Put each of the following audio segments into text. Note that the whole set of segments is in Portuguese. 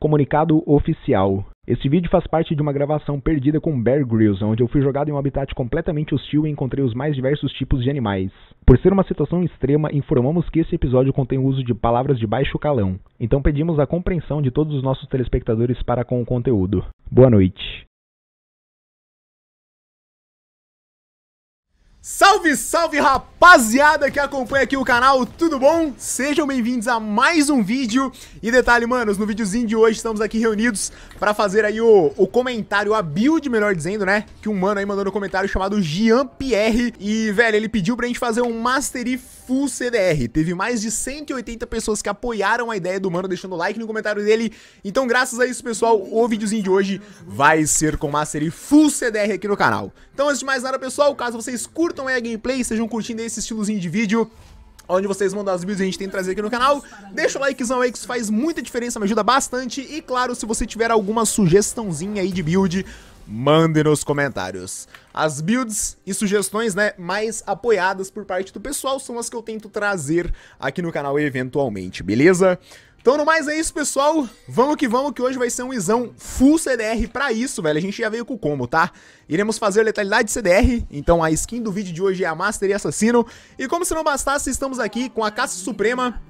Comunicado oficial. Este vídeo faz parte de uma gravação perdida com Bear Grylls, onde eu fui jogado em um habitat completamente hostil e encontrei os mais diversos tipos de animais. Por ser uma situação extrema, informamos que esse episódio contém o uso de palavras de baixo calão, então pedimos a compreensão de todos os nossos telespectadores para com o conteúdo. Boa noite. Salve, salve rapaziada que acompanha aqui o canal, tudo bom? Sejam bem-vindos a mais um vídeo E detalhe, manos, no videozinho de hoje estamos aqui reunidos para fazer aí o, o comentário, a build, melhor dizendo, né? Que um mano aí mandou no comentário chamado Jean-Pierre E, velho, ele pediu pra gente fazer um Mastery Full CDR Teve mais de 180 pessoas que apoiaram a ideia do mano, deixando like no comentário dele Então, graças a isso, pessoal, o videozinho de hoje vai ser com Mastery Full CDR aqui no canal Então, antes de mais nada, pessoal, caso vocês curtam a gameplay, estejam curtindo esse estilozinho de vídeo onde vocês mandam as builds a gente tem que trazer aqui no canal. Deixa o likezão aí que isso faz muita diferença, me ajuda bastante. E claro, se você tiver alguma sugestãozinha aí de build, mande nos comentários. As builds e sugestões, né, mais apoiadas por parte do pessoal são as que eu tento trazer aqui no canal eventualmente, beleza? Então, no mais é isso, pessoal. Vamos que vamos, que hoje vai ser um isão full CDR pra isso, velho. A gente já veio com o combo, tá? Iremos fazer letalidade CDR, então a skin do vídeo de hoje é a Master e Assassino. E como se não bastasse, estamos aqui com a Caça Suprema,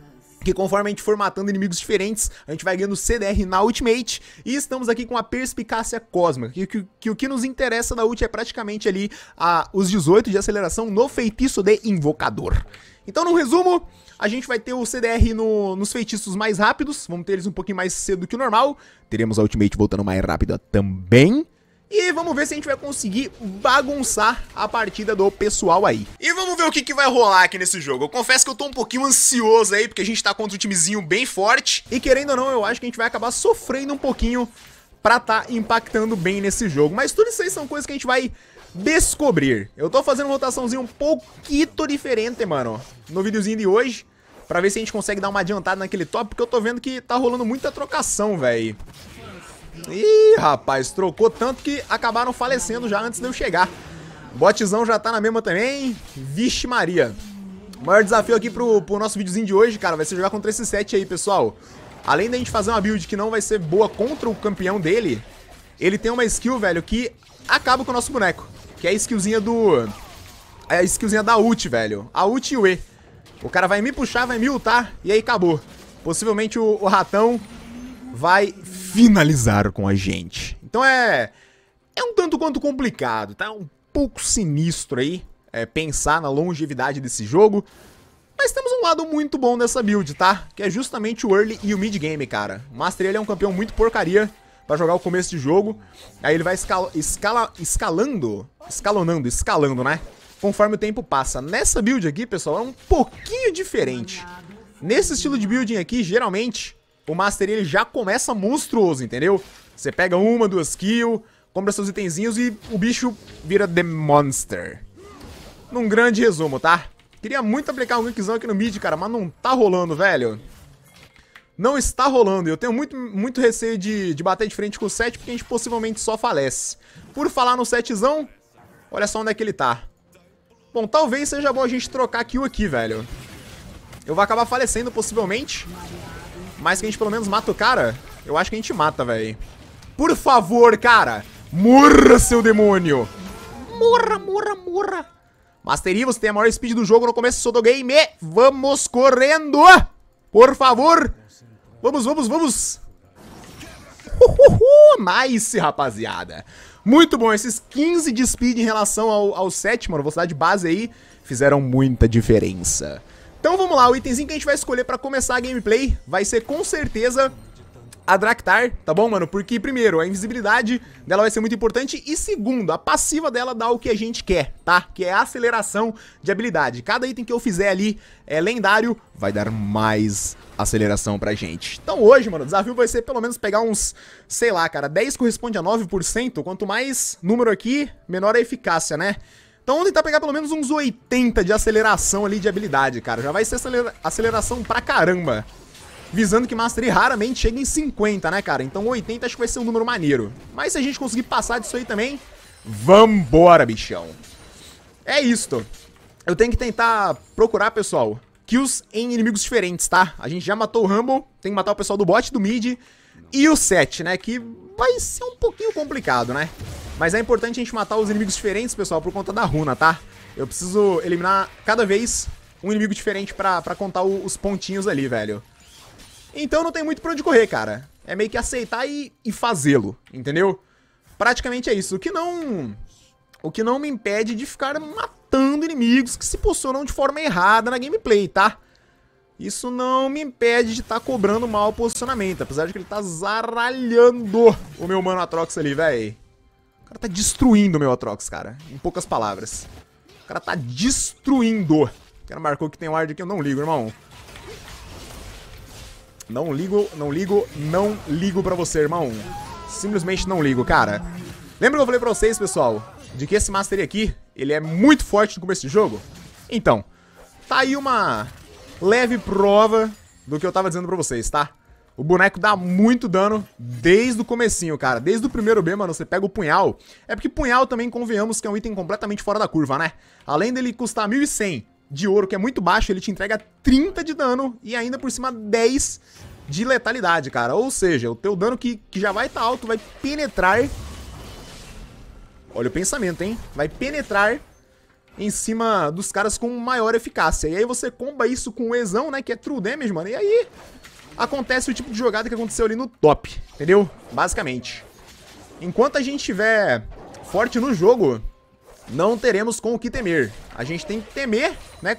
que conforme a gente for matando inimigos diferentes, a gente vai ganhando CDR na Ultimate, e estamos aqui com a Perspicácia Cósmica, que, que, que o que nos interessa da ult é praticamente ali a, os 18 de aceleração no feitiço de Invocador. Então, no resumo, a gente vai ter o CDR no, nos feitiços mais rápidos, vamos ter eles um pouquinho mais cedo que o normal. Teremos a Ultimate voltando mais rápida também. E vamos ver se a gente vai conseguir bagunçar a partida do pessoal aí. E vamos ver o que, que vai rolar aqui nesse jogo. Eu confesso que eu tô um pouquinho ansioso aí, porque a gente tá contra um timezinho bem forte. E querendo ou não, eu acho que a gente vai acabar sofrendo um pouquinho pra tá impactando bem nesse jogo. Mas tudo isso aí são coisas que a gente vai descobrir. Eu tô fazendo uma rotaçãozinha um pouquinho diferente, mano, no videozinho de hoje. Pra ver se a gente consegue dar uma adiantada naquele top, porque eu tô vendo que tá rolando muita trocação, velho. Ih, rapaz, trocou tanto que acabaram falecendo já antes de eu chegar. Botzão já tá na mesma também. Vixe Maria. O maior desafio aqui pro, pro nosso videozinho de hoje, cara, vai ser jogar contra esse set aí, pessoal. Além da gente fazer uma build que não vai ser boa contra o campeão dele, ele tem uma skill, velho, que acaba com o nosso boneco. Que é a skillzinha do... É a skillzinha da ult, velho. A ult e o E. O cara vai me puxar, vai me ultar e aí acabou. Possivelmente o, o ratão vai finalizar com a gente. Então é... É um tanto quanto complicado, tá? Um pouco sinistro aí é, pensar na longevidade desse jogo. Mas temos um lado muito bom dessa build, tá? Que é justamente o early e o mid game, cara. O Master ele é um campeão muito porcaria para jogar o começo de jogo. Aí ele vai escala, escala, escalando, escalonando, escalando, né? Conforme o tempo passa. Nessa build aqui, pessoal, é um pouquinho diferente. Nesse estilo de building aqui, geralmente, o Master ele já começa monstruoso, entendeu? Você pega uma, duas kills, compra seus itenzinhos e o bicho vira The Monster. Num grande resumo, tá? Queria muito aplicar um gankzão aqui no mid, cara, mas não tá rolando, velho não está rolando. Eu tenho muito, muito receio de, de bater de frente com o 7, porque a gente possivelmente só falece. Por falar no 7zão, olha só onde é que ele tá. Bom, talvez seja bom a gente trocar kill aqui, velho. Eu vou acabar falecendo, possivelmente. Mas que a gente pelo menos mata o cara, eu acho que a gente mata, velho. Por favor, cara. Morra, seu demônio. Morra, morra, morra. Mastery, você tem a maior speed do jogo no começo do game. Vamos correndo. Por favor. Vamos, vamos, vamos! Uhuhu, nice, rapaziada! Muito bom, esses 15 de speed em relação ao, ao 7, mano, velocidade base aí, fizeram muita diferença. Então vamos lá, o itemzinho que a gente vai escolher pra começar a gameplay vai ser com certeza a Draktar, tá bom, mano? Porque, primeiro, a invisibilidade dela vai ser muito importante e, segundo, a passiva dela dá o que a gente quer, tá? Que é a aceleração de habilidade. Cada item que eu fizer ali é lendário, vai dar mais aceleração pra gente. Então hoje, mano, o desafio vai ser pelo menos pegar uns, sei lá, cara, 10 corresponde a 9%, quanto mais número aqui, menor a eficácia, né? Então vamos tentar pegar pelo menos uns 80 de aceleração ali de habilidade, cara. Já vai ser acelera aceleração pra caramba visando que Mastery raramente chega em 50, né, cara? Então 80 acho que vai ser um número maneiro. Mas se a gente conseguir passar disso aí também, vambora, bichão. É isto. Eu tenho que tentar procurar, pessoal, kills em inimigos diferentes, tá? A gente já matou o Rumble, tem que matar o pessoal do bot do mid. e o 7, né? Que vai ser um pouquinho complicado, né? Mas é importante a gente matar os inimigos diferentes, pessoal, por conta da runa, tá? Eu preciso eliminar cada vez um inimigo diferente pra, pra contar o, os pontinhos ali, velho. Então não tem muito pra onde correr, cara. É meio que aceitar e, e fazê-lo, entendeu? Praticamente é isso. O que não... O que não me impede de ficar matando inimigos que se posicionam de forma errada na gameplay, tá? Isso não me impede de estar tá cobrando mal o posicionamento, apesar de que ele tá zaralhando o meu mano Atrox ali, velho. O cara tá destruindo o meu Atrox, cara. Em poucas palavras. O cara tá destruindo. O cara marcou que tem ward aqui, eu não ligo, irmão. Não ligo, não ligo, não ligo pra você, irmão. Simplesmente não ligo, cara. Lembra que eu falei pra vocês, pessoal, de que esse Mastery aqui, ele é muito forte no começo do jogo? Então, tá aí uma leve prova do que eu tava dizendo pra vocês, tá? O boneco dá muito dano desde o comecinho, cara. Desde o primeiro B, mano, você pega o punhal. É porque punhal também, convenhamos, que é um item completamente fora da curva, né? Além dele custar 1.100 de ouro, que é muito baixo, ele te entrega 30 de dano e ainda por cima 10 de letalidade, cara. Ou seja, o teu dano que, que já vai estar tá alto vai penetrar... Olha o pensamento, hein? Vai penetrar em cima dos caras com maior eficácia. E aí você comba isso com o Ezão, né, que é true damage, mano. E aí acontece o tipo de jogada que aconteceu ali no top, entendeu? Basicamente. Enquanto a gente estiver forte no jogo, não teremos com o que temer. A gente tem que temer, né,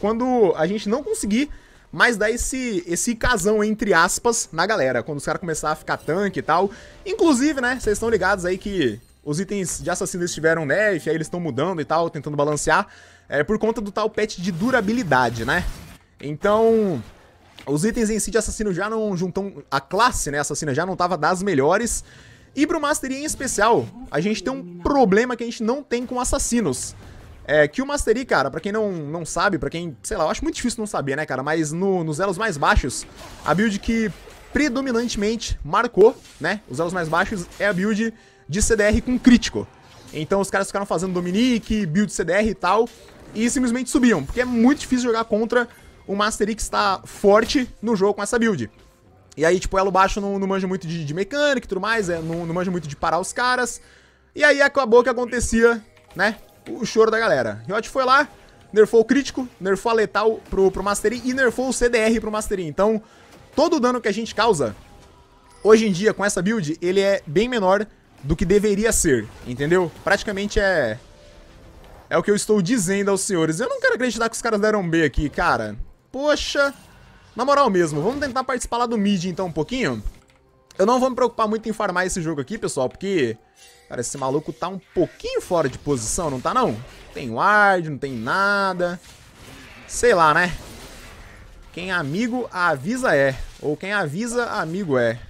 quando a gente não conseguir mais dar esse, esse casão, entre aspas, na galera. Quando os caras começarem a ficar tanque e tal. Inclusive, né, vocês estão ligados aí que os itens de assassinos tiveram nerf, aí eles estão mudando e tal, tentando balancear, é por conta do tal patch de durabilidade, né? Então, os itens em si de assassino já não juntam... A classe, né, assassina já não tava das melhores. E pro Mastery em especial, a gente tem um problema que a gente não tem com assassinos. É que o Mastery, cara, pra quem não, não sabe, pra quem, sei lá, eu acho muito difícil não saber, né, cara, mas no, nos elos mais baixos, a build que predominantemente marcou, né, os elos mais baixos é a build de CDR com crítico. Então os caras ficaram fazendo Dominique, build CDR e tal, e simplesmente subiam, porque é muito difícil jogar contra o Master X tá forte no jogo com essa build. E aí, tipo, elo baixo não, não manja muito de, de mecânica e tudo mais, é, não, não manja muito de parar os caras. E aí acabou que acontecia, né, o choro da galera. Riot foi lá, nerfou o crítico, nerfou a letal pro, pro Mastery e nerfou o CDR pro Mastery. Então, todo o dano que a gente causa, hoje em dia, com essa build, ele é bem menor do que deveria ser, entendeu? Praticamente é... É o que eu estou dizendo aos senhores. Eu não quero acreditar que os caras deram B aqui, cara. Poxa... Na moral mesmo, vamos tentar participar lá do mid então um pouquinho? Eu não vou me preocupar muito em farmar esse jogo aqui, pessoal, porque... Cara, esse maluco tá um pouquinho fora de posição, não tá não? Tem ward, não tem nada... Sei lá, né? Quem é amigo, avisa é. Ou quem avisa, amigo é.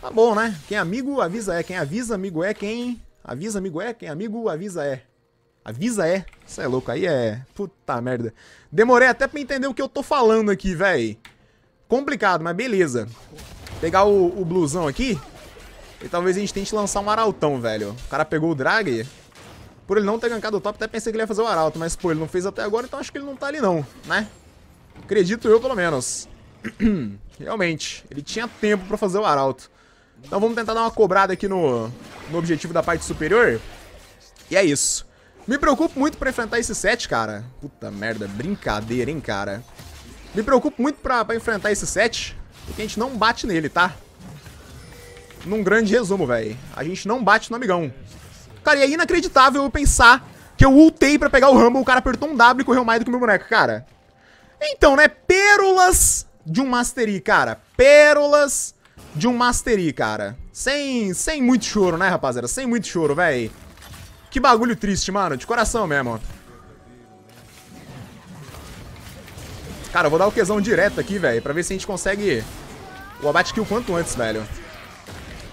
Tá bom, né? Quem é amigo, avisa é. Quem avisa, amigo é. Quem avisa, amigo é. Quem amigo, avisa é. Avisa é. Isso é louco, aí é... Puta merda. Demorei até pra entender o que eu tô falando aqui, véi. Complicado, mas beleza. Pegar o, o blusão aqui. E talvez a gente tente lançar um araltão, velho. O cara pegou o drag. Por ele não ter gankado o top, até pensei que ele ia fazer o arauto. Mas, pô, ele não fez até agora, então acho que ele não tá ali não, né? Acredito eu, pelo menos. Realmente, ele tinha tempo pra fazer o arauto. Então vamos tentar dar uma cobrada aqui no, no objetivo da parte superior. E é isso. Me preocupo muito pra enfrentar esse set, cara. Puta merda, brincadeira, hein, cara. Me preocupo muito pra, pra enfrentar esse set, porque a gente não bate nele, tá? Num grande resumo, velho. A gente não bate no amigão. Cara, e é inacreditável eu pensar que eu ultei pra pegar o Rumble, o cara apertou um W e correu mais do que o meu boneco, cara. Então, né, pérolas de um Mastery, cara. Pérolas de um Mastery, cara. Sem, sem muito choro, né, rapaziada? Sem muito choro, véi. Que bagulho triste, mano. De coração mesmo. Cara, eu vou dar o quesão direto aqui, velho. Pra ver se a gente consegue o abate kill quanto antes, velho.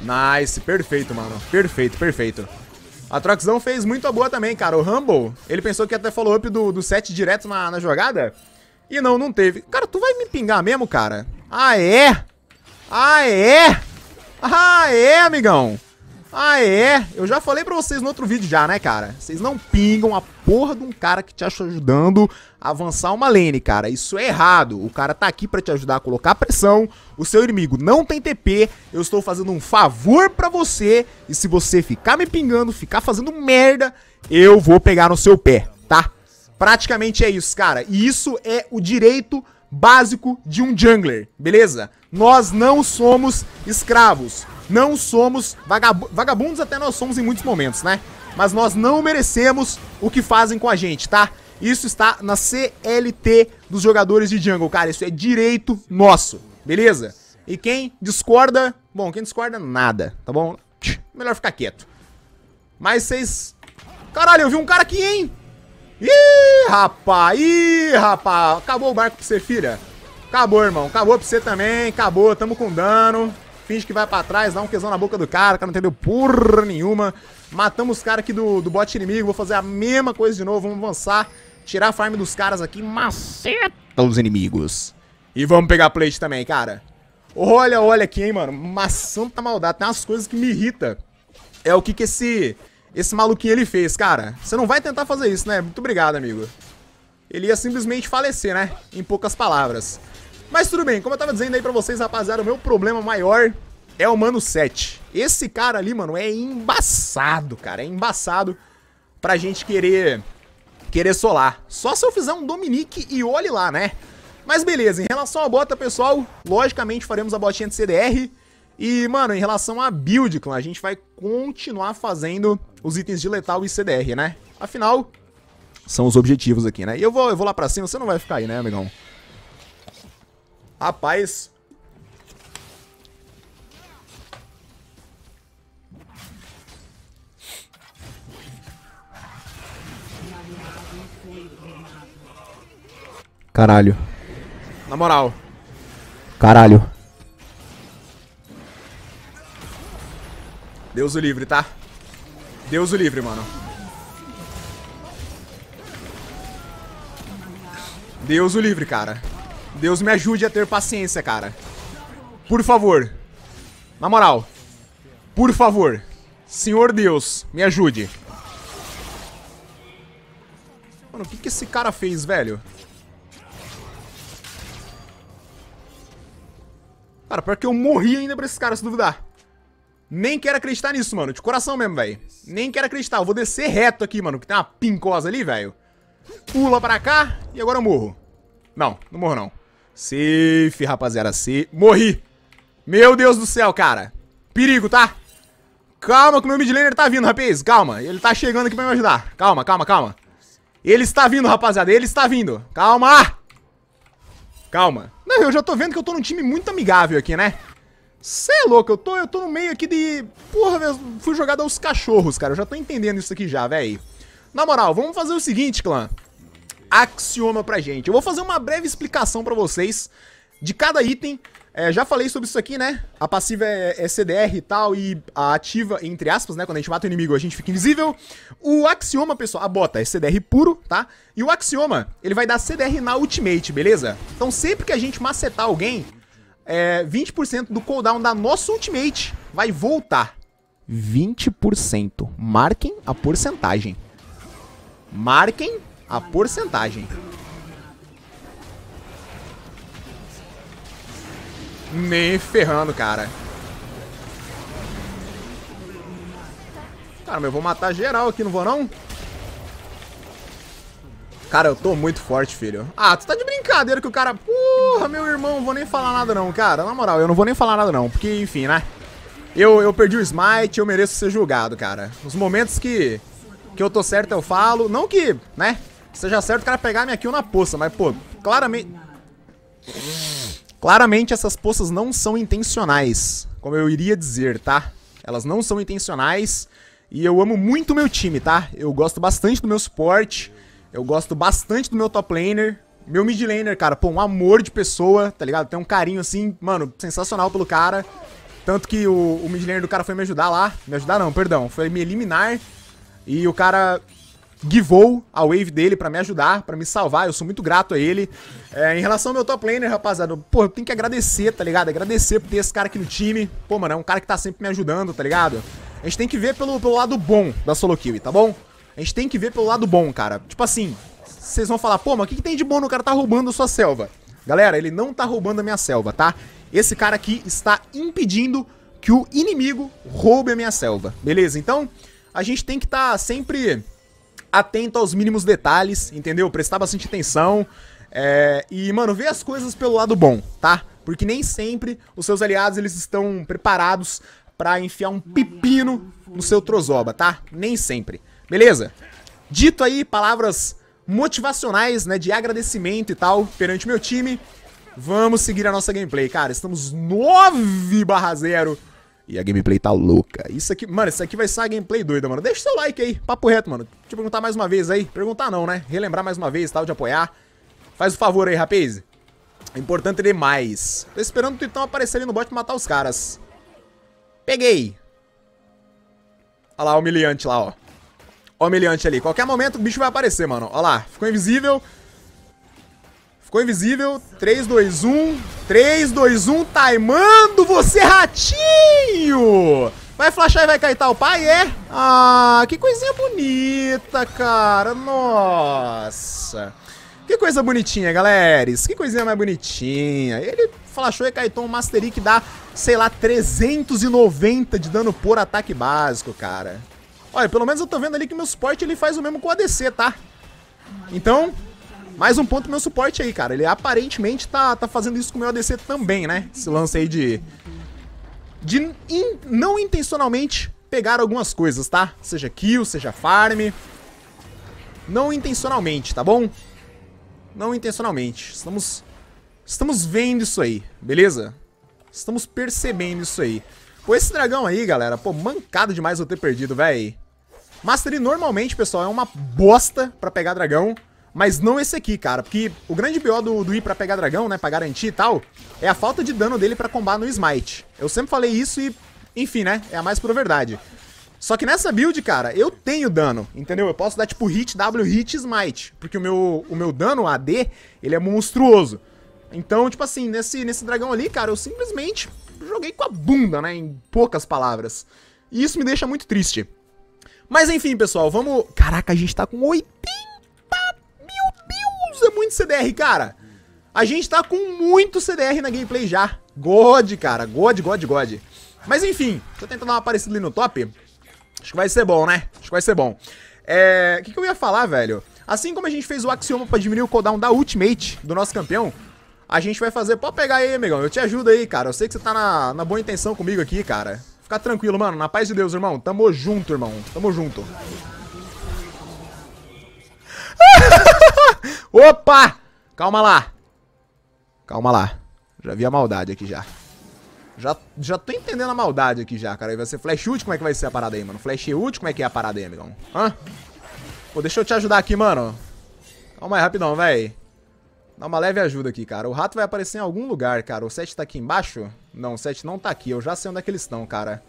Nice. Perfeito, mano. Perfeito, perfeito. A Troxão fez muito boa também, cara. O Rumble, ele pensou que ia ter follow-up do, do set direto na, na jogada. E não, não teve. Cara, tu vai me pingar mesmo, cara? Ah, é? Ah, é? Ah, é, amigão? Ah, é? Eu já falei pra vocês no outro vídeo já, né, cara? Vocês não pingam a porra de um cara que te acha ajudando a avançar uma lane, cara. Isso é errado. O cara tá aqui pra te ajudar a colocar pressão. O seu inimigo não tem TP. Eu estou fazendo um favor pra você. E se você ficar me pingando, ficar fazendo merda, eu vou pegar no seu pé, tá? Praticamente é isso, cara. E isso é o direito básico de um jungler, beleza? Nós não somos escravos. Não somos vagab vagabundos, até nós somos em muitos momentos, né? Mas nós não merecemos o que fazem com a gente, tá? Isso está na CLT dos jogadores de jungle, cara. Isso é direito nosso, beleza? E quem discorda, bom, quem discorda, nada, tá bom? Melhor ficar quieto. Mas vocês... Caralho, eu vi um cara aqui, hein? Ih, rapaz, ih, rapaz. Acabou o barco pra você, filha. Acabou, irmão. Acabou pra você também. Acabou, tamo com dano finge que vai pra trás, dá um quesão na boca do cara, o cara não entendeu porra nenhuma. Matamos os caras aqui do, do bot inimigo, vou fazer a mesma coisa de novo, vamos avançar, tirar a farm dos caras aqui, maceta os inimigos. E vamos pegar plate também, cara. Olha, olha aqui, hein, mano, uma santa maldade, tem umas coisas que me irrita. É o que que esse, esse maluquinho ele fez, cara. Você não vai tentar fazer isso, né? Muito obrigado, amigo. Ele ia simplesmente falecer, né? Em poucas palavras. Mas tudo bem, como eu tava dizendo aí pra vocês, rapaziada, o meu problema maior é o Mano 7. Esse cara ali, mano, é embaçado, cara. É embaçado pra gente querer querer solar. Só se eu fizer um Dominique e olhe lá, né? Mas beleza, em relação à bota, pessoal, logicamente faremos a botinha de CDR. E, mano, em relação à build, clã, a gente vai continuar fazendo os itens de letal e CDR, né? Afinal, são os objetivos aqui, né? E eu vou, eu vou lá pra cima, você não vai ficar aí, né, amigão? Rapaz. Caralho. Na moral. Caralho. Deus o livre, tá? Deus o livre, mano. Deus o livre, cara. Deus me ajude a ter paciência, cara. Por favor. Na moral. Por favor. Senhor Deus, me ajude. Mano, o que, que esse cara fez, velho? Cara, pior que eu morri ainda pra esses caras, se duvidar. Nem quero acreditar nisso, mano. De coração mesmo, velho. Nem quero acreditar. Eu vou descer reto aqui, mano. Que tem uma pincosa ali, velho. Pula pra cá e agora eu morro. Não, não morro não. Safe, rapaziada, safe. Morri. Meu Deus do céu, cara. Perigo, tá? Calma que o meu mid laner tá vindo, rapaz. Calma, ele tá chegando aqui pra me ajudar. Calma, calma, calma. Ele está vindo, rapaziada, ele está vindo. Calma. Calma. Não, eu já tô vendo que eu tô num time muito amigável aqui, né? Cê é louco, eu tô, eu tô no meio aqui de... Porra, velho, fui jogado aos cachorros, cara. Eu já tô entendendo isso aqui já, velho. Na moral, vamos fazer o seguinte, clã axioma pra gente. Eu vou fazer uma breve explicação pra vocês de cada item. É, já falei sobre isso aqui, né? A passiva é, é, CDR e tal, e a ativa, entre aspas, né? Quando a gente mata o inimigo, a gente fica invisível. O axioma, pessoal, a bota é CDR puro, tá? E o axioma, ele vai dar CDR na ultimate, beleza? Então sempre que a gente macetar alguém, é, 20% do cooldown da nossa ultimate vai voltar. 20%. Marquem a porcentagem. Marquem a porcentagem. Nem ferrando, cara. Cara, mas eu vou matar geral aqui, não vou não? Cara, eu tô muito forte, filho. Ah, tu tá de brincadeira que o cara... Porra, meu irmão, não vou nem falar nada não, cara. Na moral, eu não vou nem falar nada não. Porque, enfim, né? Eu, eu perdi o smite, eu mereço ser julgado, cara. Os momentos que, que eu tô certo eu falo. Não que, né? Seja certo o cara pegar minha kill na poça, mas, pô, claramente... Claramente essas poças não são intencionais, como eu iria dizer, tá? Elas não são intencionais e eu amo muito meu time, tá? Eu gosto bastante do meu suporte, eu gosto bastante do meu top laner, meu mid laner, cara, pô, um amor de pessoa, tá ligado? Tem um carinho, assim, mano, sensacional pelo cara. Tanto que o, o mid laner do cara foi me ajudar lá, me ajudar não, perdão, foi me eliminar e o cara givou a wave dele pra me ajudar, pra me salvar. Eu sou muito grato a ele. É, em relação ao meu top laner, rapaziada, pô, eu tenho que agradecer, tá ligado? Agradecer por ter esse cara aqui no time. Pô, mano, é um cara que tá sempre me ajudando, tá ligado? A gente tem que ver pelo, pelo lado bom da solo kill, tá bom? A gente tem que ver pelo lado bom, cara. Tipo assim, vocês vão falar, pô, mas o que, que tem de bom no cara tá roubando a sua selva? Galera, ele não tá roubando a minha selva, tá? Esse cara aqui está impedindo que o inimigo roube a minha selva, beleza? Então, a gente tem que estar tá sempre atento aos mínimos detalhes, entendeu? Prestar bastante atenção é, e, mano, ver as coisas pelo lado bom, tá? Porque nem sempre os seus aliados eles estão preparados para enfiar um pepino no seu trozoba, tá? Nem sempre. Beleza? Dito aí, palavras motivacionais, né, de agradecimento e tal perante meu time. Vamos seguir a nossa gameplay, cara. Estamos 9 barra 0 e a gameplay tá louca. Isso aqui, mano, isso aqui vai ser uma gameplay doida, mano. Deixa seu like aí, papo reto, mano. Eu perguntar mais uma vez aí. Perguntar não, né? Relembrar mais uma vez, tal, de apoiar. Faz o favor aí, rapaz. É importante demais. Tô esperando o Titã aparecer ali no bot pra matar os caras. Peguei. Olha lá, o humilhante lá, ó. O humilhante ali. Qualquer momento o bicho vai aparecer, mano. Olha lá. Ficou invisível. Ficou invisível. 3, 2, 1. 3, 2, 1. Taimando você, ratinho! Vai flashar e vai cair o pai? É? Ah, que coisinha bonita, cara. Nossa. Que coisa bonitinha, galera. Que coisinha mais bonitinha. Ele flashou e kaitou um Mastery que dá, sei lá, 390 de dano por ataque básico, cara. Olha, pelo menos eu tô vendo ali que meu suporte ele faz o mesmo com o ADC, tá? Então, mais um ponto pro meu suporte aí, cara. Ele aparentemente tá, tá fazendo isso com o meu ADC também, né? Esse lance aí de... De in, não intencionalmente pegar algumas coisas, tá? Seja kill, seja farm. Não intencionalmente, tá bom? Não intencionalmente. Estamos Estamos vendo isso aí, beleza? Estamos percebendo isso aí. Pô, esse dragão aí, galera, pô, mancado demais eu ter perdido, véi. Mastery normalmente, pessoal, é uma bosta pra pegar dragão, mas não esse aqui, cara, porque o grande BO do, do ir pra pegar dragão, né, pra garantir e tal, é a falta de dano dele pra combar no smite. Eu sempre falei isso e, enfim, né, é a mais pura verdade. Só que nessa build, cara, eu tenho dano, entendeu? Eu posso dar, tipo, hit, W, hit, smite, porque o meu, o meu dano AD, ele é monstruoso. Então, tipo assim, nesse, nesse dragão ali, cara, eu simplesmente joguei com a bunda, né? Em poucas palavras. E isso me deixa muito triste. Mas enfim, pessoal, vamos... Caraca, a gente tá com 80... É muito CDR, cara. A gente tá com muito CDR na gameplay já. God, cara. God, God, God. Mas enfim, deixa eu tentar dar uma aparecida ali no top. Acho que vai ser bom, né? Acho que vai ser bom. É... O que, que eu ia falar, velho? Assim como a gente fez o axioma pra diminuir o cooldown da ultimate do nosso campeão, a gente vai fazer... Pode pegar aí, amigão. Eu te ajudo aí, cara. Eu sei que você tá na, na boa intenção comigo aqui, cara. Fica tranquilo, mano. Na paz de Deus, irmão. Tamo junto, irmão. Tamo junto. Opa! Calma lá. Calma lá. Já vi a maldade aqui já. Já, já tô entendendo a maldade aqui já, cara. Vai ser flash ult? Como é que vai ser a parada aí, mano? Flash ult? Como é que é a parada aí, amigão? Hã? Pô, deixa eu te ajudar aqui, mano. Calma aí, rapidão, velho. Dá uma leve ajuda aqui, cara. O rato vai aparecer em algum lugar, cara. O 7 tá aqui embaixo? Não, o 7 não tá aqui. Eu já sei onde é que eles estão, cara.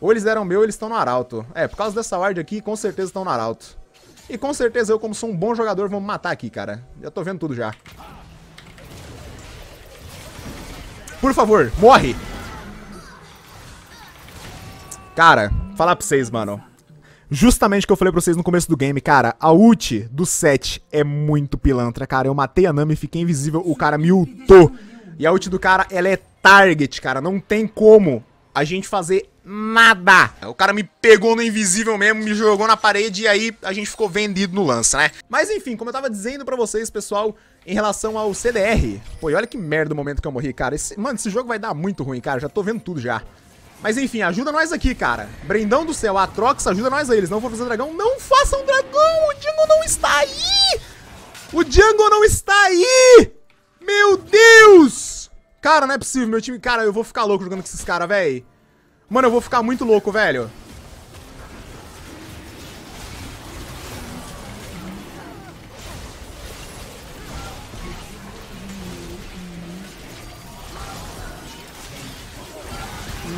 Ou eles deram meu ou eles estão no arauto. É, por causa dessa ward aqui, com certeza estão no arauto. E com certeza eu, como sou um bom jogador, vou me matar aqui, cara. Já tô vendo tudo já. Por favor, morre! Cara, falar pra vocês, mano. Justamente o que eu falei pra vocês no começo do game, cara, a ult do 7 é muito pilantra, cara. Eu matei a Nami, fiquei invisível, o cara me ultou. E a ult do cara, ela é target, cara. Não tem como a gente fazer nada. O cara me pegou no invisível mesmo, me jogou na parede e aí a gente ficou vendido no lance, né? Mas enfim, como eu tava dizendo pra vocês, pessoal, em relação ao CDR. Pô, e olha que merda o momento que eu morri, cara. Esse, mano, esse jogo vai dar muito ruim, cara. Já tô vendo tudo já. Mas enfim, ajuda nós aqui, cara. Brendão do céu, Atrox, ajuda nós aí. Eles não vão fazer dragão. Não façam dragão! O Django não está aí! O Django não está aí! Meu Deus! Cara, não é possível, meu time... Cara, eu vou ficar louco jogando com esses caras, velho. Mano, eu vou ficar muito louco, velho.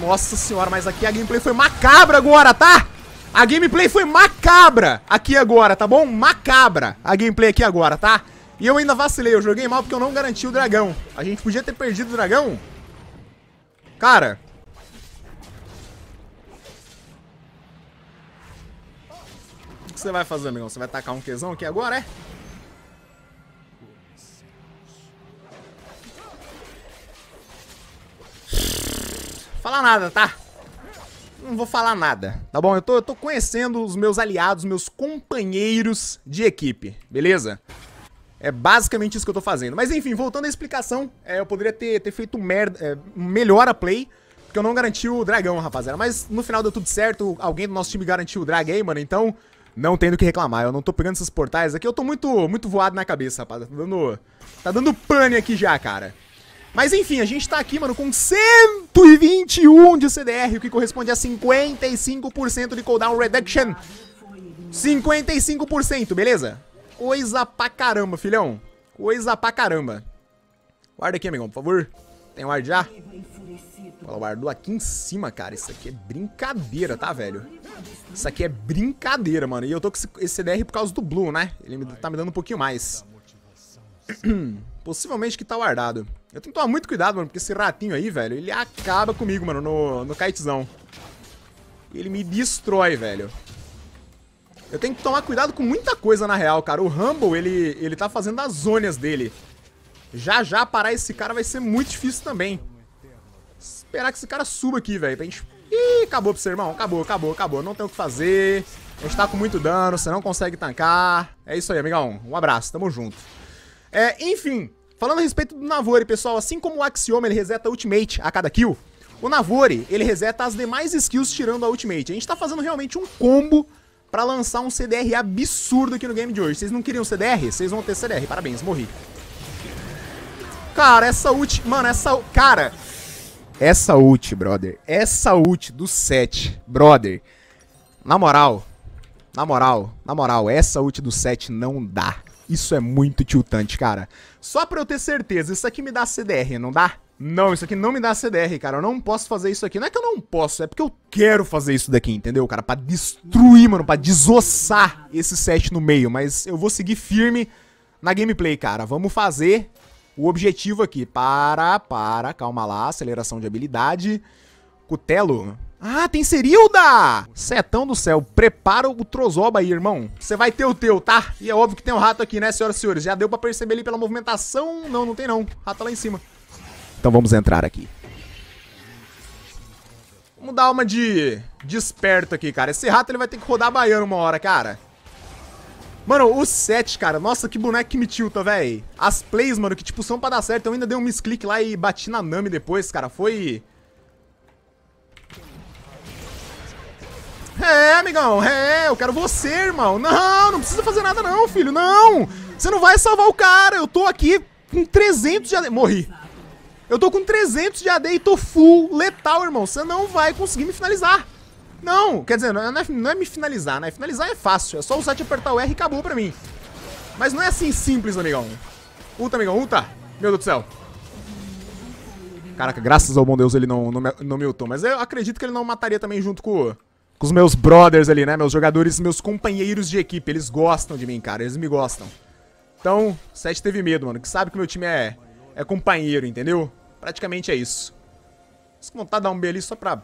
Nossa senhora, mas aqui a gameplay foi macabra agora, tá? A gameplay foi macabra aqui agora, tá bom? Macabra a gameplay aqui agora, tá? E eu ainda vacilei, eu joguei mal porque eu não garanti o dragão. A gente podia ter perdido o dragão. Cara. Que você vai fazer, amigão? Você vai tacar um quezão aqui agora, é? Falar nada, tá? Não vou falar nada, tá bom? Eu tô, eu tô conhecendo os meus aliados, meus companheiros de equipe, beleza? É basicamente isso que eu tô fazendo. Mas enfim, voltando à explicação, é, eu poderia ter, ter feito merda, é, melhor a play, porque eu não garanti o dragão, rapaziada. Mas no final deu tudo certo, alguém do nosso time garantiu o drag aí, mano, então não tem do que reclamar. Eu não tô pegando esses portais aqui, eu tô muito, muito voado na cabeça, rapaziada. Tá dando, tá dando pane aqui já, cara. Mas enfim, a gente tá aqui, mano, com 121 de CDR, o que corresponde a 55% de cooldown reduction. 55%, beleza? Coisa pra caramba, filhão. Coisa pra caramba. Guarda aqui, amigão, por favor. Tem um já? Ela guardou aqui em cima, cara. Isso aqui é brincadeira, tá, velho? Isso aqui é brincadeira, mano. E eu tô com esse CDR por causa do Blue, né? Ele me, tá me dando um pouquinho mais. Possivelmente que tá guardado. Eu tenho que tomar muito cuidado, mano, porque esse ratinho aí, velho, ele acaba comigo, mano, no, no kitezão. Ele me destrói, velho. Eu tenho que tomar cuidado com muita coisa, na real, cara. O Rumble, ele, ele tá fazendo as zonas dele. Já já parar esse cara vai ser muito difícil também. Esperar que esse cara suba aqui, velho, pra gente... Ih, acabou pro seu irmão. Acabou, acabou, acabou. Não tem o que fazer. A gente tá com muito dano, você não consegue tancar. É isso aí, amigão. Um abraço, tamo junto. É, enfim, falando a respeito do Navori, pessoal, assim como o Axioma ele reseta Ultimate a cada kill, o Navori, ele reseta as demais skills tirando a Ultimate. A gente tá fazendo realmente um combo pra lançar um CDR absurdo aqui no game de hoje. Vocês não queriam CDR? Vocês vão ter CDR. Parabéns, morri. Cara, essa ult... Mano, essa... Cara... Essa ult, brother. Essa ult do 7, brother. Na moral... Na moral, na moral, essa ult do 7 não dá. Isso é muito tiltante, cara. Só pra eu ter certeza, isso aqui me dá CDR, não dá? Não, isso aqui não me dá CDR, cara. Eu não posso fazer isso aqui. Não é que eu não posso, é porque eu quero fazer isso daqui, entendeu, cara? Pra destruir, mano, pra desossar esse set no meio. Mas eu vou seguir firme na gameplay, cara. Vamos fazer o objetivo aqui. Para, para, calma lá. Aceleração de habilidade. Cutelo. Ah, tem Serilda! Setão do céu, prepara o Trozoba aí, irmão. Você vai ter o teu, tá? E é óbvio que tem um rato aqui, né, senhoras e senhores? Já deu pra perceber ali pela movimentação? Não, não tem não. Rato lá em cima. Então vamos entrar aqui. Vamos dar uma de desperto aqui, cara. Esse rato ele vai ter que rodar baiano uma hora, cara. Mano, o 7, cara, nossa, que boneco que me tilta, velho. As plays, mano, que tipo são pra dar certo. Eu ainda dei um misclick lá e bati na Nami depois, cara. Foi... É, amigão, é, eu quero você, irmão. Não, não precisa fazer nada não, filho, não. Você não vai salvar o cara. Eu tô aqui com 300 de AD. Morri. Eu tô com 300 de AD e tô full letal, irmão. Você não vai conseguir me finalizar. Não, quer dizer, não é, não é me finalizar, né? Finalizar é fácil. É só usar e apertar o R e acabou pra mim. Mas não é assim simples, amigão. Ulta, amigão, ulta. Meu Deus do céu. Caraca, graças ao bom Deus ele não, não, não me ultou. Mas eu acredito que ele não mataria também junto com, com os meus brothers ali, né? Meus jogadores, meus companheiros de equipe. Eles gostam de mim, cara. Eles me gostam. Então, 7 teve medo, mano. Que sabe que meu time é, é companheiro, entendeu? Praticamente é isso. Montar dar um B ali só pra...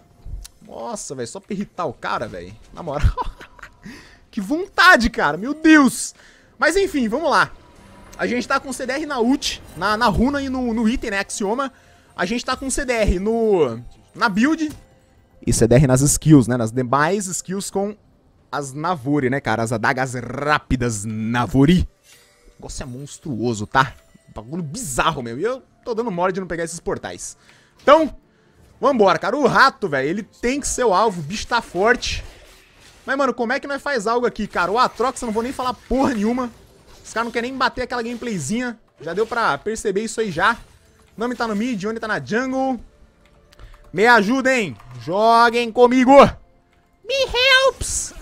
Nossa, velho, só pra irritar o cara, velho. Na moral. que vontade, cara. Meu Deus. Mas enfim, vamos lá. A gente tá com CDR na ult, na, na runa e no, no item, né, axioma. A gente tá com CDR no, na build e CDR nas skills, né, nas demais skills com as Navori, né, cara, as adagas rápidas Navori. O negócio é monstruoso, tá? bagulho bizarro, meu. E eu tô dando mole de não pegar esses portais. Então, vambora, cara. O rato, velho, ele tem que ser o alvo. O bicho tá forte. Mas, mano, como é que nós faz algo aqui, cara? O Atrox, eu não vou nem falar porra nenhuma. Os caras não querem nem bater aquela gameplayzinha. Já deu pra perceber isso aí já. Nome tá no mid, onde tá na jungle. Me ajudem. Joguem comigo. Me helps.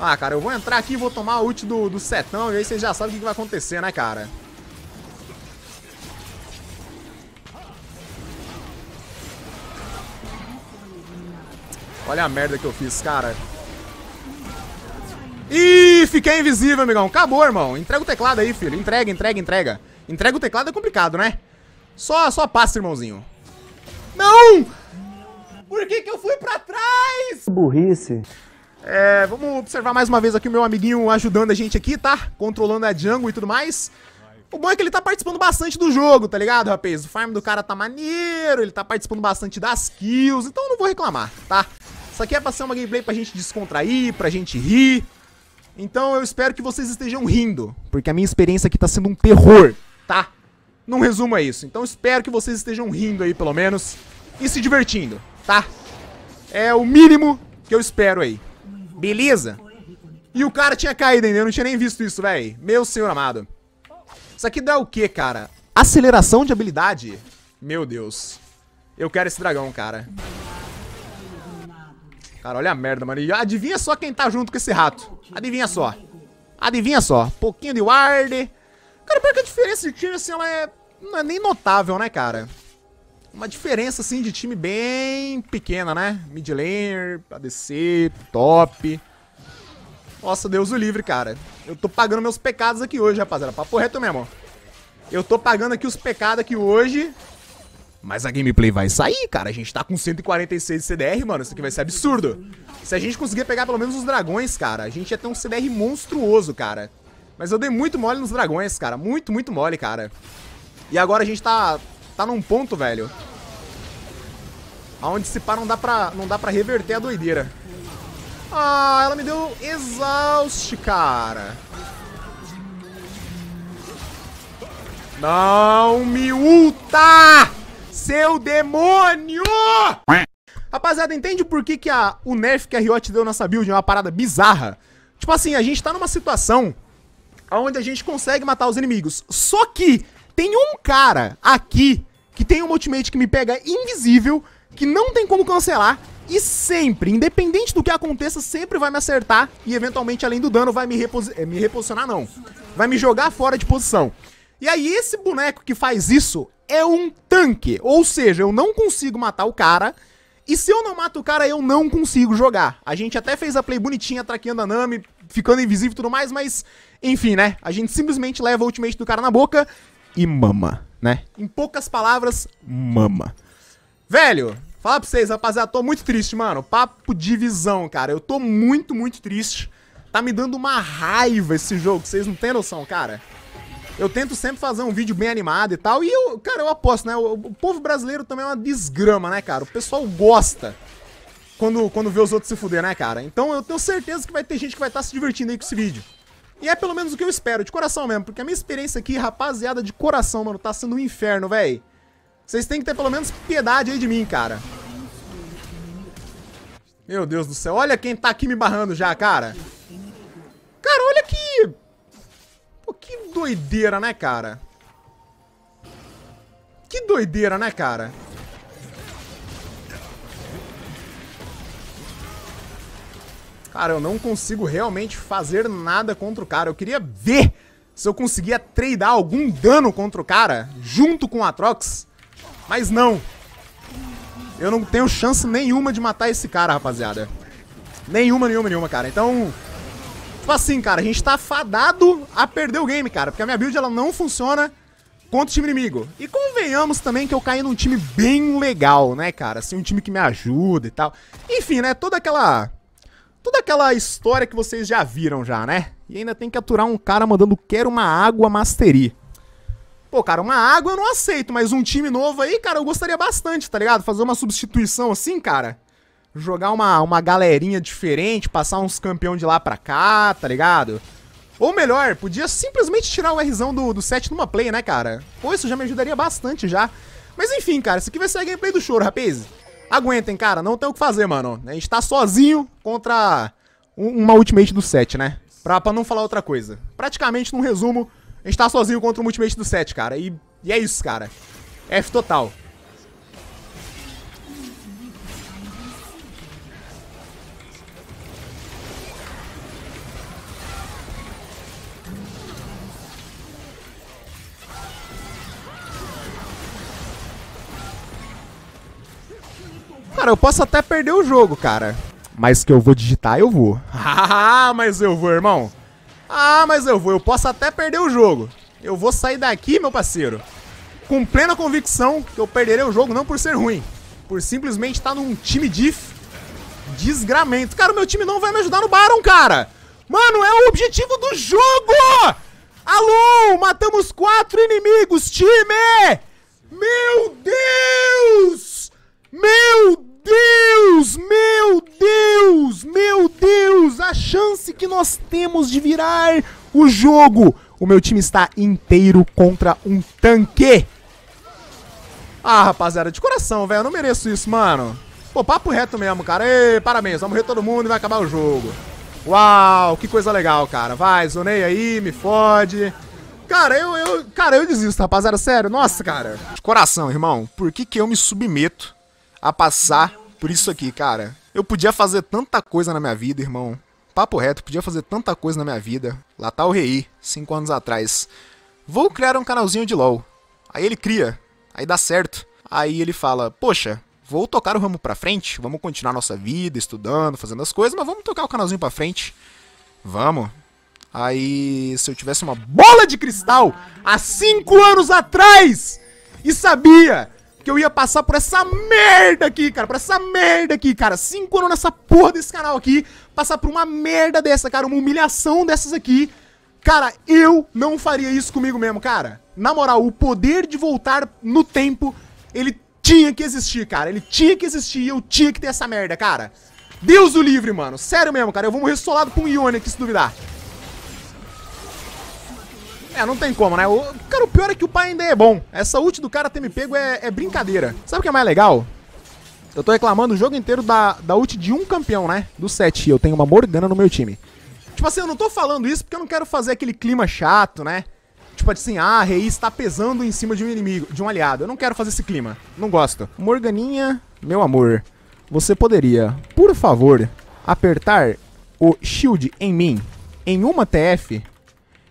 Ah, cara, eu vou entrar aqui e vou tomar a ult do, do setão. E aí vocês já sabem o que, que vai acontecer, né, cara? Olha a merda que eu fiz, cara. Ih, fiquei invisível, amigão. Acabou, irmão. Entrega o teclado aí, filho. Entrega, entrega, entrega. Entrega o teclado é complicado, né? Só, só passa, irmãozinho. Não! Por que que eu fui pra trás? Burrice. É, vamos observar mais uma vez aqui o meu amiguinho ajudando a gente aqui, tá? Controlando a jungle e tudo mais. O bom é que ele tá participando bastante do jogo, tá ligado, rapaz? O farm do cara tá maneiro, ele tá participando bastante das kills, então eu não vou reclamar, tá? Isso aqui é pra ser uma gameplay pra gente descontrair, pra gente rir. Então eu espero que vocês estejam rindo, porque a minha experiência aqui tá sendo um terror, tá? Resumo é isso. Então espero que vocês estejam rindo aí, pelo menos, e se divertindo, tá? É o mínimo que eu espero aí. Beleza? E o cara tinha caído ainda, eu não tinha nem visto isso, velho. Meu senhor amado. Isso aqui dá o quê, cara? Aceleração de habilidade? Meu Deus. Eu quero esse dragão, cara. Cara, olha a merda, mano. E adivinha só quem tá junto com esse rato. Adivinha só. Adivinha só. Pouquinho de ward. Cara, pior que a diferença de time, assim, ela é... Não é nem notável, né, cara? Uma diferença, assim, de time bem pequena, né? Mid laner, ADC, top... Nossa, Deus o livre, cara. Eu tô pagando meus pecados aqui hoje, rapaziada. Papo reto mesmo. Eu tô pagando aqui os pecados aqui hoje. Mas a gameplay vai sair, cara. A gente tá com 146 de CDR, mano. Isso aqui vai ser absurdo. Se a gente conseguir pegar pelo menos os dragões, cara, a gente ia ter um CDR monstruoso, cara. Mas eu dei muito mole nos dragões, cara. Muito, muito mole, cara. E agora a gente tá, tá num ponto, velho. Onde se pá não dá pra, não dá pra reverter a doideira. Ah, ela me deu exaust, cara. Não me ulta! Seu demônio! Rapaziada, entende por que, que a, o nerf que a Riot deu nessa build é uma parada bizarra? Tipo assim, a gente tá numa situação onde a gente consegue matar os inimigos. Só que tem um cara aqui que tem um ultimate que me pega invisível, que não tem como cancelar, e sempre, independente do que aconteça, sempre vai me acertar e eventualmente, além do dano, vai me, eh, me reposicionar, não. Vai me jogar fora de posição. E aí esse boneco que faz isso é um tanque. Ou seja, eu não consigo matar o cara. E se eu não mato o cara, eu não consigo jogar. A gente até fez a play bonitinha, traqueando a Nami, ficando invisível e tudo mais, mas... Enfim, né? A gente simplesmente leva o ultimate do cara na boca e mama, né? Em poucas palavras, mama. Velho, Falar pra vocês, rapaziada, tô muito triste, mano. Papo de visão, cara. Eu tô muito, muito triste. Tá me dando uma raiva esse jogo, vocês não têm noção, cara. Eu tento sempre fazer um vídeo bem animado e tal. E eu, cara, eu aposto, né? O, o povo brasileiro também é uma desgrama, né, cara? O pessoal gosta quando, quando vê os outros se fuder, né, cara? Então eu tenho certeza que vai ter gente que vai estar tá se divertindo aí com esse vídeo. E é pelo menos o que eu espero, de coração mesmo. Porque a minha experiência aqui, rapaziada, de coração, mano, tá sendo um inferno, velho. Vocês têm que ter pelo menos piedade aí de mim, cara. Meu Deus do céu. Olha quem tá aqui me barrando já, cara. Cara, olha que... Pô, que doideira, né, cara? Que doideira, né, cara? Cara, eu não consigo realmente fazer nada contra o cara. Eu queria ver se eu conseguia tradear algum dano contra o cara junto com o Atrox. Mas não. Eu não tenho chance nenhuma de matar esse cara, rapaziada. Nenhuma, nenhuma, nenhuma, cara. Então, tipo assim, cara, a gente tá fadado a perder o game, cara. Porque a minha build, ela não funciona contra o time inimigo. E convenhamos também que eu caí num time bem legal, né, cara? Assim, um time que me ajuda e tal. Enfim, né, toda aquela... Toda aquela história que vocês já viram já, né? E ainda tem que aturar um cara mandando quero uma água mastery. Pô, cara, uma água eu não aceito, mas um time novo aí, cara, eu gostaria bastante, tá ligado? Fazer uma substituição assim, cara. Jogar uma, uma galerinha diferente, passar uns campeão de lá pra cá, tá ligado? Ou melhor, podia simplesmente tirar o Rzão do, do set numa play, né, cara? Pô, isso já me ajudaria bastante já. Mas enfim, cara, isso aqui vai ser a gameplay do choro, rapaz. Aguentem, cara, não tem o que fazer, mano. A gente tá sozinho contra uma ultimate do set, né? Pra, pra não falar outra coisa. Praticamente, num resumo, a gente tá sozinho contra o ultimate do set, cara. E, e é isso, cara. F total. Cara, eu posso até perder o jogo, cara. Mas que eu vou digitar, eu vou. Ah, mas eu vou, irmão. Ah, mas eu vou, eu posso até perder o jogo. Eu vou sair daqui, meu parceiro, com plena convicção que eu perderei o jogo não por ser ruim, por simplesmente estar num time diff desgramento. Cara, o meu time não vai me ajudar no Baron, cara. Mano, é o objetivo do jogo! Alô, matamos quatro inimigos, time! Meu Deus! Meu Deus! Meu Deus! Meu Deus! A chance que nós temos de virar o jogo. O meu time está inteiro contra um tanque. Ah, rapaziada, de coração, velho. Eu não mereço isso, mano. Pô, papo reto mesmo, cara. Ei, parabéns. Vamos morrer todo mundo e vai acabar o jogo. Uau, que coisa legal, cara. Vai, zonei aí, me fode. Cara, eu, eu, cara, eu desisto, rapaziada, sério. Nossa, cara. De coração, irmão, por que que eu me submeto a passar por isso aqui, cara? Eu podia fazer tanta coisa na minha vida, irmão. Papo reto, podia fazer tanta coisa na minha vida. Lá tá o Rei, cinco anos atrás. Vou criar um canalzinho de LoL. Aí ele cria, aí dá certo. Aí ele fala, poxa, vou tocar o ramo pra frente, vamos continuar nossa vida, estudando, fazendo as coisas, mas vamos tocar o canalzinho pra frente. Vamos. Aí, se eu tivesse uma bola de cristal há cinco anos atrás e sabia que eu ia passar por essa merda aqui, cara, por essa merda aqui, cara, cinco anos nessa porra desse canal aqui, passar por uma merda dessa, cara, uma humilhação dessas aqui, cara, eu não faria isso comigo mesmo, cara. Na moral, o poder de voltar no tempo, ele tinha que existir, cara, ele tinha que existir e eu tinha que ter essa merda, cara. Deus o livre, mano, sério mesmo, cara, eu vou morrer solado com um Ione aqui se duvidar. É, não tem como, né? O, cara, o pior é que o pai ainda é bom. Essa ult do cara ter me pego é, é brincadeira. Sabe o que é mais legal? Eu tô reclamando o jogo inteiro da, da ult de um campeão, né? Do 7. Eu tenho uma Morgana no meu time. Tipo assim, eu não tô falando isso porque eu não quero fazer aquele clima chato, né? Tipo assim, ah, Rei está pesando em cima de um inimigo, de um aliado. Eu não quero fazer esse clima. Não gosto. Morganinha, meu amor, você poderia, por favor, apertar o shield em mim em uma TF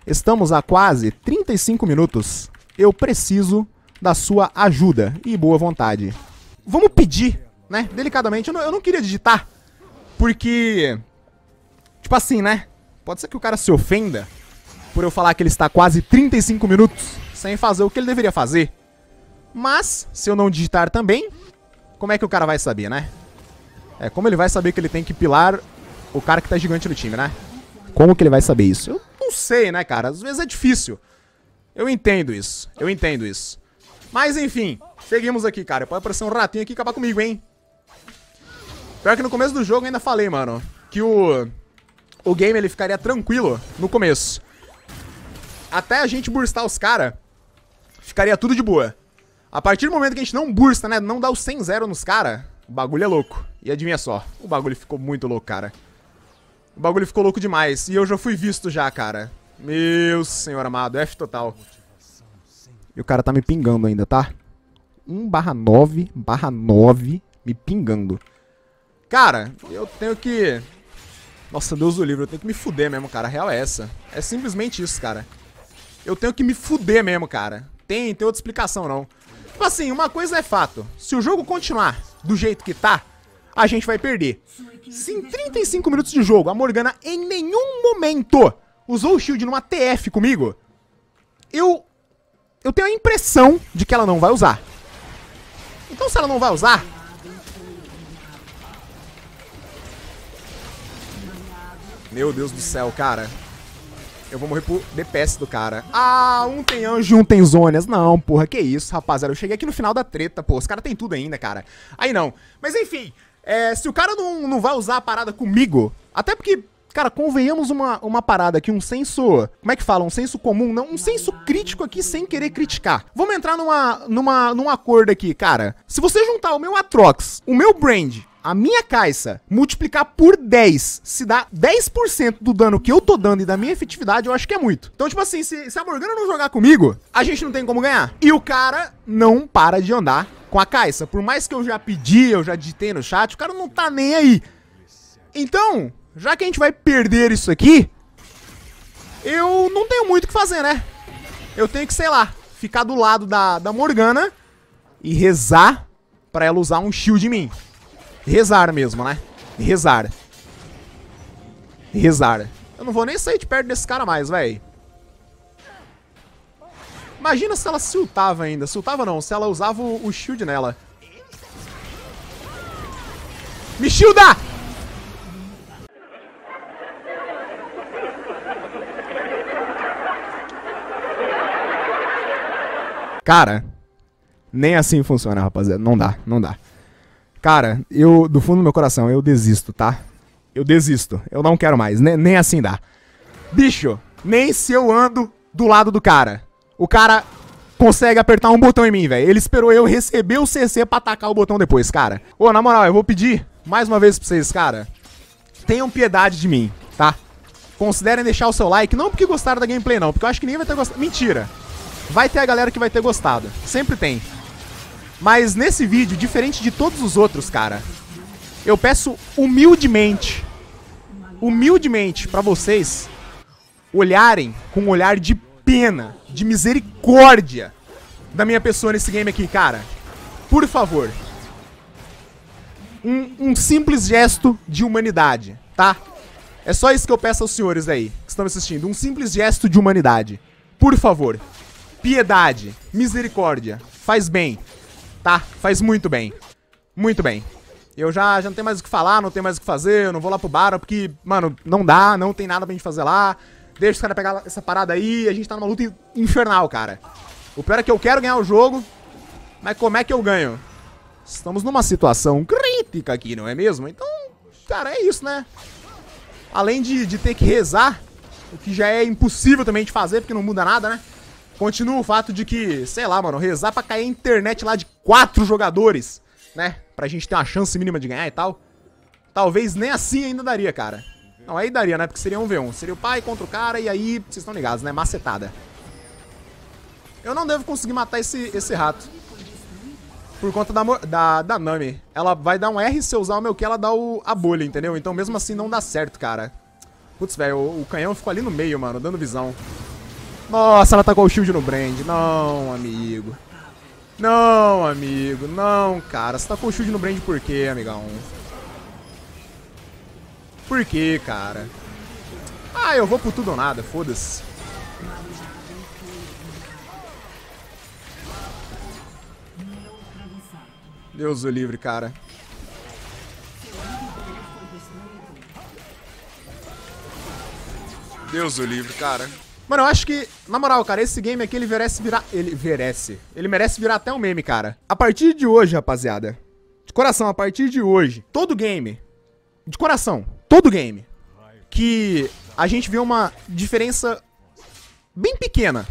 Estamos a quase 35 minutos. Eu preciso da sua ajuda e boa vontade. Vamos pedir, né? Delicadamente. Eu não, eu não queria digitar. Porque. Tipo assim, né? Pode ser que o cara se ofenda por eu falar que ele está quase 35 minutos sem fazer o que ele deveria fazer. Mas, se eu não digitar também, como é que o cara vai saber, né? É, como ele vai saber que ele tem que pilar o cara que tá gigante no time, né? Como que ele vai saber isso? Eu não sei, né, cara? Às vezes é difícil. Eu entendo isso. Eu entendo isso. Mas, enfim. Seguimos aqui, cara. Pode aparecer um ratinho aqui e acabar comigo, hein? Pior que no começo do jogo eu ainda falei, mano, que o... O game, ele ficaria tranquilo no começo. Até a gente burstar os caras, ficaria tudo de boa. A partir do momento que a gente não bursta, né, não dá o 100-0 nos caras, o bagulho é louco. E adivinha só, o bagulho ficou muito louco, cara. O bagulho ficou louco demais. E eu já fui visto já, cara. Meu senhor amado, F total. E o cara tá me pingando ainda, tá? 1 barra 9 barra 9 me pingando. Cara, eu tenho que... Nossa, Deus do livro, eu tenho que me fuder mesmo, cara. A real é essa. É simplesmente isso, cara. Eu tenho que me fuder mesmo, cara. Tem, tem outra explicação, não. Tipo assim, uma coisa é fato. Se o jogo continuar do jeito que tá, a gente vai perder. Se em 35 minutos de jogo a Morgana em nenhum momento usou o shield numa TF comigo, eu eu tenho a impressão de que ela não vai usar. Então se ela não vai usar, Meu Deus do céu, cara. Eu vou morrer por DPS do cara. Ah, um tem anjo e um tem zonas. Não, porra, que isso, rapaziada. Eu cheguei aqui no final da treta, pô. Os caras tem tudo ainda, cara. Aí não. Mas enfim, é, se o cara não, não vai usar a parada comigo, até porque, cara, convenhamos uma, uma parada aqui, um senso. Como é que fala? Um senso comum, não, um senso crítico aqui sem querer criticar. Vamos entrar numa, numa, num acordo aqui, cara. Se você juntar o meu Atrox, o meu Brand, a minha caixa multiplicar por 10, se dá 10% do dano que eu tô dando e da minha efetividade, eu acho que é muito. Então, tipo assim, se, se a Morgana não jogar comigo, a gente não tem como ganhar. E o cara não para de andar com a Caixa. Por mais que eu já pedi, eu já digitei no chat, o cara não tá nem aí. Então, já que a gente vai perder isso aqui, eu não tenho muito o que fazer, né? Eu tenho que, sei lá, ficar do lado da, da Morgana e rezar pra ela usar um shield em mim. Rezar mesmo, né? Rezar. Rezar. Eu não vou nem sair de perto desse cara mais, velho. Imagina se ela sultava ainda. sultava não, se ela usava o, o shield nela. Me shielda! Cara, nem assim funciona, rapaziada. Não dá, não dá. Cara, eu, do fundo do meu coração, eu desisto, tá? Eu desisto. Eu não quero mais. Nem assim dá. Bicho, nem se eu ando do lado do cara. O cara consegue apertar um botão em mim, velho. Ele esperou eu receber o CC pra atacar o botão depois, cara. Ô, na moral, eu vou pedir mais uma vez pra vocês, cara. Tenham piedade de mim, tá? Considerem deixar o seu like, não porque gostaram da gameplay, não, porque eu acho que ninguém vai ter gostado. Mentira. Vai ter a galera que vai ter gostado. Sempre tem. Mas nesse vídeo, diferente de todos os outros, cara, eu peço humildemente, humildemente pra vocês olharem com um olhar de pena, de misericórdia da minha pessoa nesse game aqui, cara. Por favor. Um, um simples gesto de humanidade, tá? É só isso que eu peço aos senhores aí, que estão me assistindo. Um simples gesto de humanidade. Por favor. Piedade, misericórdia. Faz bem, tá? Faz muito bem. Muito bem. Eu já, já não tenho mais o que falar, não tenho mais o que fazer, eu não vou lá pro bar, porque, mano, não dá, não tem nada pra gente fazer lá. Deixa os caras pegar essa parada aí, a gente tá numa luta infernal, cara. O pior é que eu quero ganhar o jogo, mas como é que eu ganho? Estamos numa situação crítica aqui, não é mesmo? Então, cara, é isso, né? Além de, de ter que rezar, o que já é impossível também de fazer, porque não muda nada, né? Continua o fato de que, sei lá, mano, rezar pra cair a internet lá de quatro jogadores, né? Pra gente ter uma chance mínima de ganhar e tal. Talvez nem assim ainda daria, cara. Não, aí daria, né? Porque seria um V1. Seria o pai contra o cara e aí, vocês estão ligados, né? Macetada. Eu não devo conseguir matar esse, esse rato. Por conta da, da, da Nami. Ela vai dar um R se eu usar o meu que ela dá o, a bolha, entendeu? Então mesmo assim não dá certo, cara. Putz, velho, o, o canhão ficou ali no meio, mano, dando visão. Nossa, ela tacou o shield no Brand. Não, amigo. Não, amigo. Não, cara. Você tacou o shield no Brand por quê, amigão? Por quê, cara? Ah, eu vou por tudo ou nada. Foda-se. Deus o livre, cara. Deus o livre, cara. Mano, eu acho que, na moral, cara, esse game aqui, ele merece virar... Ele merece. Ele merece virar até um meme, cara. A partir de hoje, rapaziada. De coração, a partir de hoje. Todo game. De coração. Todo game. Que a gente vê uma diferença bem pequena,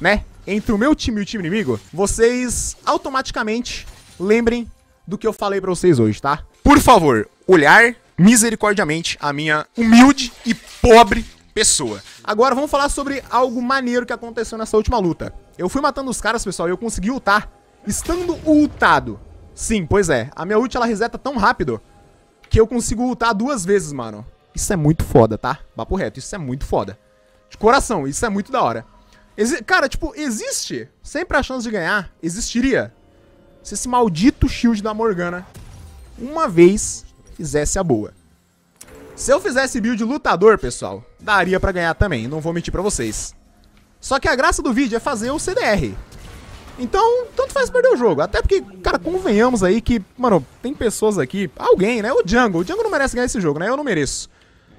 né? Entre o meu time e o time inimigo. Vocês automaticamente lembrem do que eu falei pra vocês hoje, tá? Por favor, olhar misericordiamente a minha humilde e pobre pessoa. Agora vamos falar sobre algo maneiro que aconteceu nessa última luta. Eu fui matando os caras, pessoal, e eu consegui ultar estando ultado. Sim, pois é. A minha ult ela reseta tão rápido que eu consigo ultar duas vezes, mano. Isso é muito foda, tá? Papo reto, isso é muito foda. De coração, isso é muito da hora. Exi cara, tipo, existe sempre a chance de ganhar. Existiria. Se esse maldito shield da Morgana uma vez fizesse a boa. Se eu fizesse build lutador, pessoal, daria pra ganhar também, não vou mentir pra vocês. Só que a graça do vídeo é fazer o CDR. Então, tanto faz perder o jogo. Até porque, cara, convenhamos aí que, mano, tem pessoas aqui, alguém, né? O Django. O Django não merece ganhar esse jogo, né? Eu não mereço.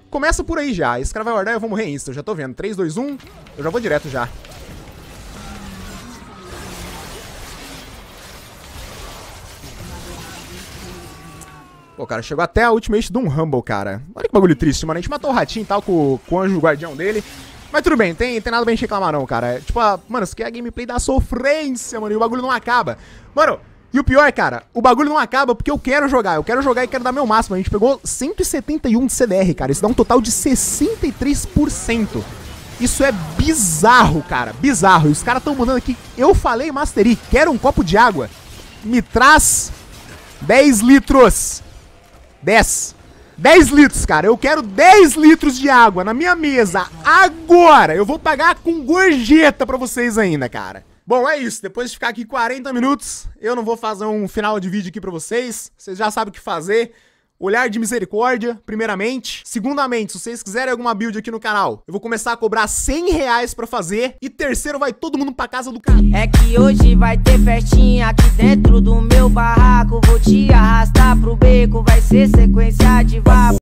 Começa por aí já. Esse cara vai guardar e eu vou morrer insta. Eu já tô vendo. 3, 2, 1. Eu já vou direto já. Pô, cara, chegou até a ultimate de um Rumble, cara. Olha que bagulho triste, mano. A gente matou o ratinho e tal com, com o anjo guardião dele. Mas tudo bem, tem, tem nada bem reclamar não, cara. É, tipo, a, mano, isso aqui é a gameplay da sofrência, mano. E o bagulho não acaba. Mano, e o pior, cara, o bagulho não acaba porque eu quero jogar. Eu quero jogar e quero dar meu máximo. A gente pegou 171 de CDR, cara. Isso dá um total de 63%. Isso é bizarro, cara. Bizarro. E os caras estão mandando aqui. Eu falei, Mastery, quero um copo de água. Me traz 10 litros. 10. 10 litros, cara. Eu quero 10 litros de água na minha mesa agora. Eu vou pagar com gorjeta pra vocês ainda, cara. Bom, é isso. Depois de ficar aqui 40 minutos, eu não vou fazer um final de vídeo aqui pra vocês. Vocês já sabem o que fazer. Olhar de misericórdia, primeiramente. Segundamente, se vocês quiserem alguma build aqui no canal, eu vou começar a cobrar 100 reais pra fazer. E terceiro, vai todo mundo pra casa do cara. É que hoje vai ter festinha aqui dentro do meu barraco. Vou te arrastar pro beco, vai ser sequência de vapo.